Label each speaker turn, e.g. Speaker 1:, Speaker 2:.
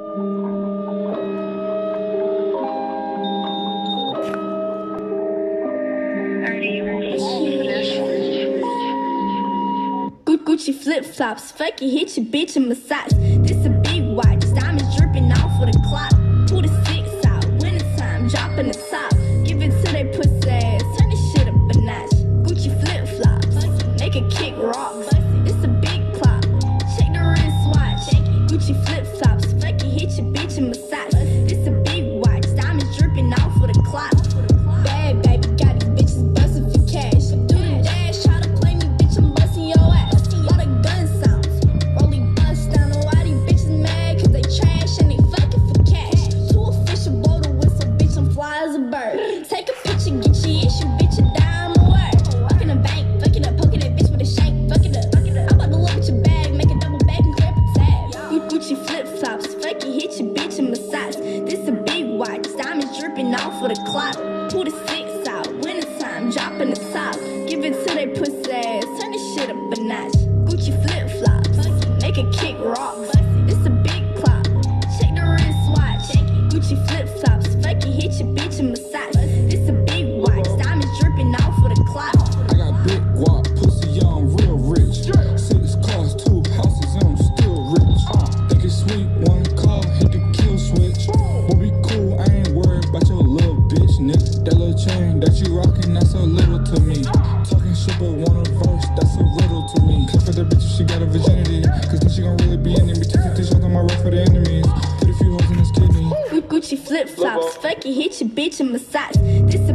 Speaker 1: Gu- Gucci flip flops, fuck you, hit your bitch and massage. This a a. Take a picture, get your issue, bitch, a dime a. Walk in the bank, fuck it up, poking that bitch with a shank, fuck it up. I'm about to look at your bag, make a double back and up a tab. Gu- Gucci flip flops, fuck you, hit your bitch and massage. This a big watch, diamonds dripping off with the clock. Pull the six out, winter time, dropping the top. Give it to they pussy
Speaker 2: That little chain that you rockin', that's so little to me. Talking shit, but want a verse, that's a riddle to me. Clip for the bitch if she got a virginity. Cause then she gon' really be in it. Bitch, 50 shots on my road for the enemies. Put a few holes in his kidney.
Speaker 1: Gu- Gucci flip flops, fuck you, hit your bitch and massage. This a